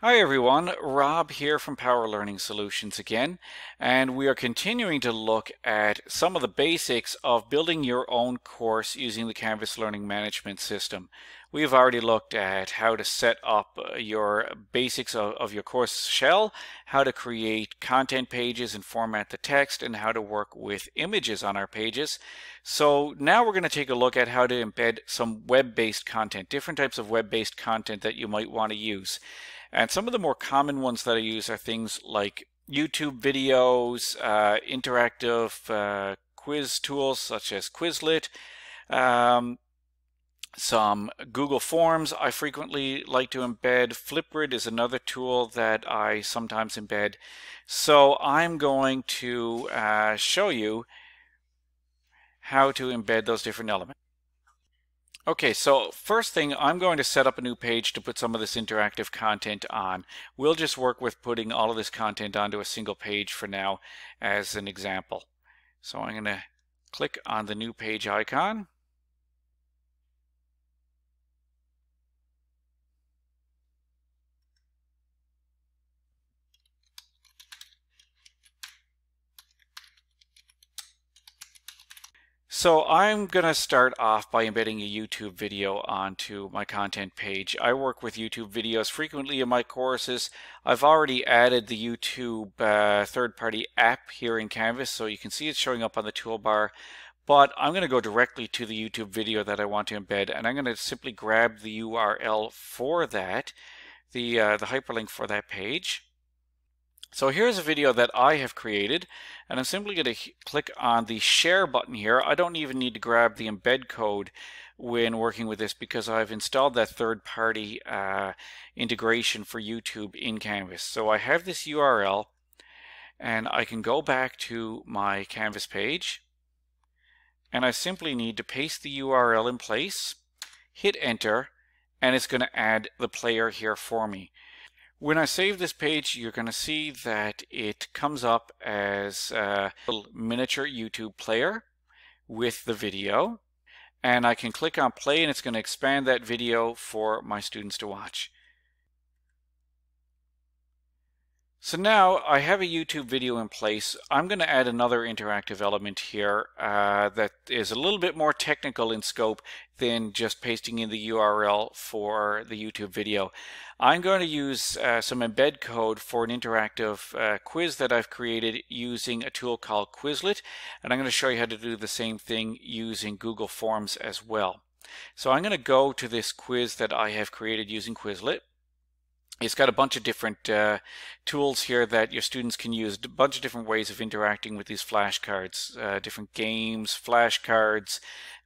Hi everyone, Rob here from Power Learning Solutions again, and we are continuing to look at some of the basics of building your own course using the Canvas Learning Management System. We've already looked at how to set up uh, your basics of, of your course shell, how to create content pages and format the text, and how to work with images on our pages. So now we're going to take a look at how to embed some web-based content, different types of web-based content that you might want to use. And some of the more common ones that I use are things like YouTube videos, uh, interactive uh, quiz tools such as Quizlet, um, some Google Forms I frequently like to embed. Flipgrid is another tool that I sometimes embed. So I'm going to uh, show you how to embed those different elements. Okay, so first thing, I'm going to set up a new page to put some of this interactive content on. We'll just work with putting all of this content onto a single page for now as an example. So I'm going to click on the new page icon. So I'm going to start off by embedding a YouTube video onto my content page. I work with YouTube videos frequently in my courses. I've already added the YouTube uh, third-party app here in Canvas, so you can see it's showing up on the toolbar. But I'm going to go directly to the YouTube video that I want to embed, and I'm going to simply grab the URL for that, the, uh, the hyperlink for that page. So here's a video that I have created and I'm simply going to click on the share button here. I don't even need to grab the embed code when working with this because I've installed that third-party uh, integration for YouTube in Canvas. So I have this URL and I can go back to my Canvas page and I simply need to paste the URL in place, hit enter, and it's going to add the player here for me. When I save this page, you're going to see that it comes up as a miniature YouTube player with the video. And I can click on play and it's going to expand that video for my students to watch. So now I have a YouTube video in place. I'm going to add another interactive element here uh, that is a little bit more technical in scope than just pasting in the URL for the YouTube video. I'm going to use uh, some embed code for an interactive uh, quiz that I've created using a tool called Quizlet and I'm going to show you how to do the same thing using Google Forms as well. So I'm going to go to this quiz that I have created using Quizlet it's got a bunch of different uh, tools here that your students can use, a bunch of different ways of interacting with these flashcards, uh, different games, flashcards,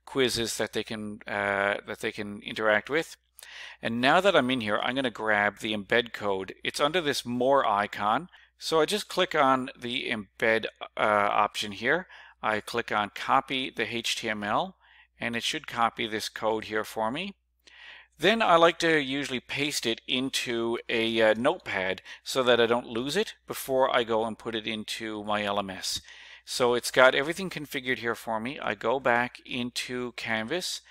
quizzes that they can uh, that they can interact with. And now that I'm in here, I'm going to grab the embed code. It's under this more icon. So I just click on the embed uh, option here. I click on copy the HTML and it should copy this code here for me. Then I like to usually paste it into a uh, notepad so that I don't lose it before I go and put it into my LMS. So it's got everything configured here for me. I go back into Canvas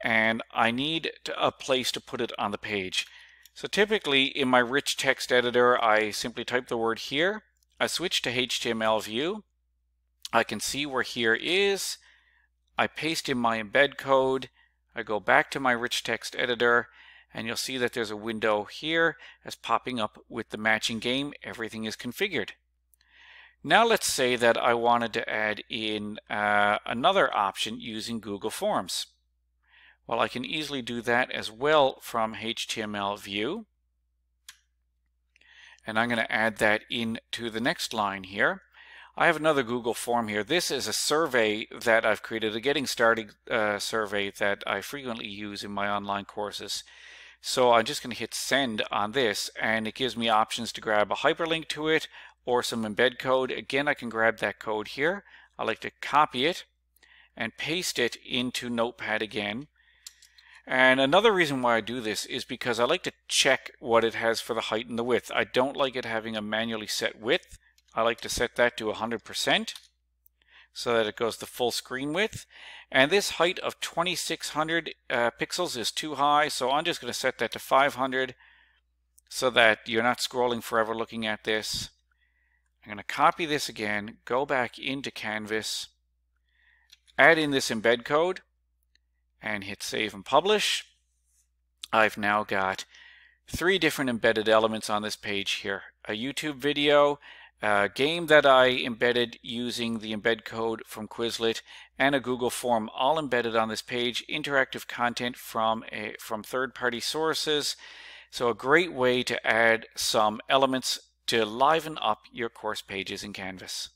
and I need a place to put it on the page. So typically in my rich text editor I simply type the word here. I switch to HTML view. I can see where here is. I paste in my embed code I go back to my rich text editor and you'll see that there's a window here as popping up with the matching game. Everything is configured. Now let's say that I wanted to add in uh, another option using Google Forms. Well, I can easily do that as well from HTML view. And I'm going to add that into the next line here. I have another Google form here. This is a survey that I've created, a getting started uh, survey that I frequently use in my online courses. So I'm just going to hit send on this and it gives me options to grab a hyperlink to it or some embed code. Again, I can grab that code here. I like to copy it and paste it into Notepad again. And another reason why I do this is because I like to check what it has for the height and the width. I don't like it having a manually set width. I like to set that to 100% so that it goes the full screen width. And this height of 2600 uh, pixels is too high, so I'm just going to set that to 500. so that you're not scrolling forever looking at this. I'm going to copy this again, go back into Canvas, add in this embed code, and hit save and publish. I've now got three different embedded elements on this page here. A YouTube video, a game that I embedded using the embed code from Quizlet, and a Google form all embedded on this page, interactive content from, a, from third-party sources. So a great way to add some elements to liven up your course pages in Canvas.